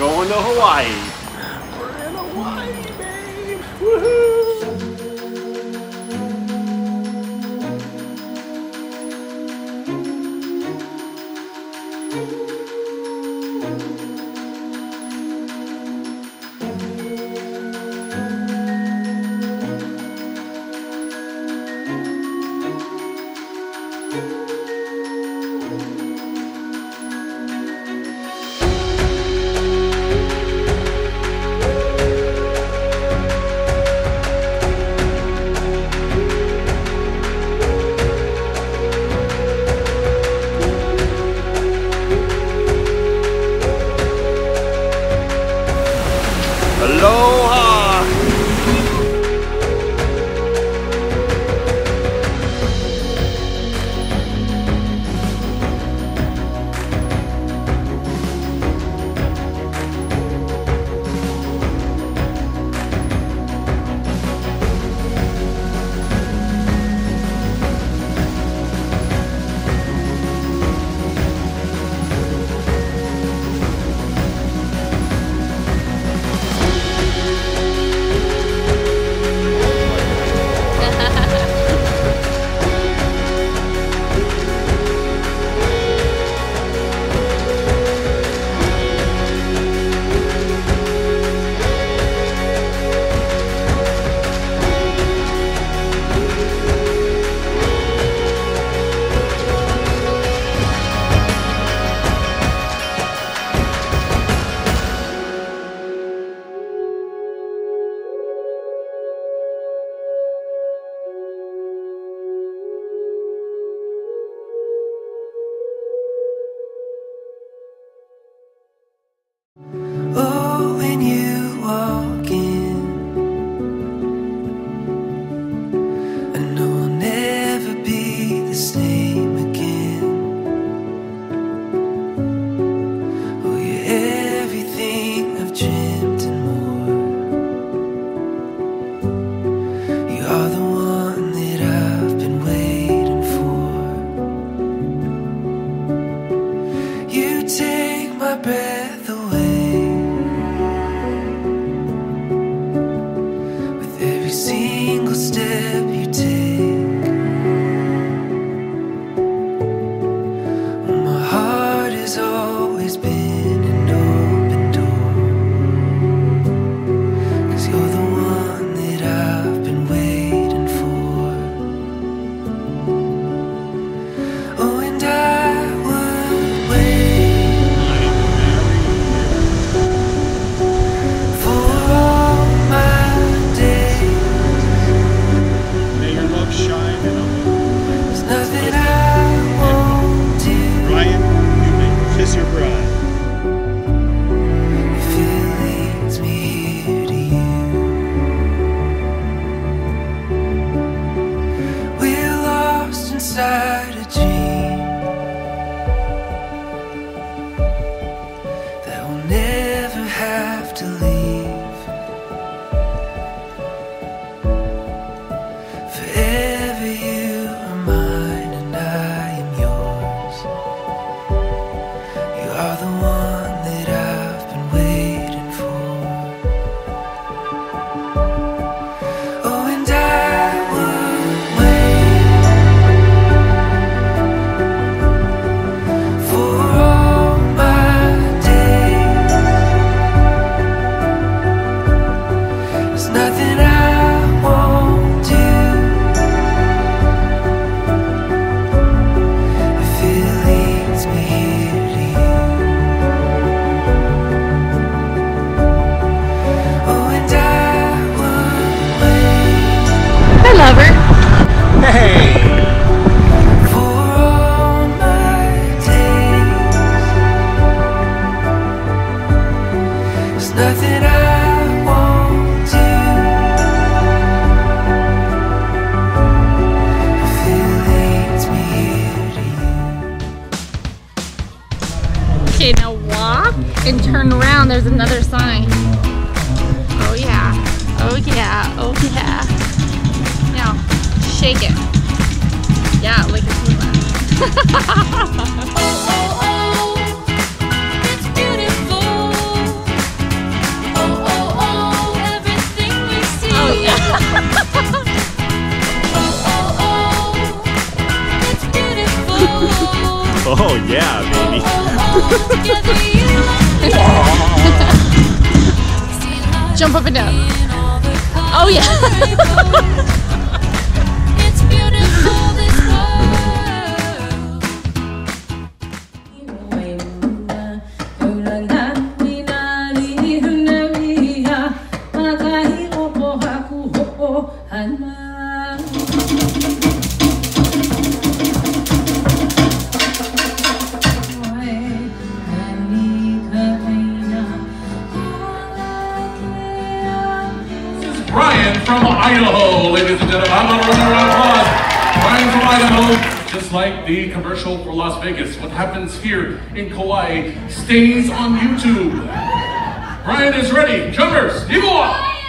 Going to Hawaii. Nothing I shake it. Yeah, like a moving. oh, oh. Oh, oh, oh yeah, baby. Jump up and down. Oh yeah. Brian from Idaho, ladies and gentlemen. About a of applause? Brian from Idaho, just like the commercial for Las Vegas. What happens here in Kauai stays on YouTube. Brian is ready. Jumpers, Iboa!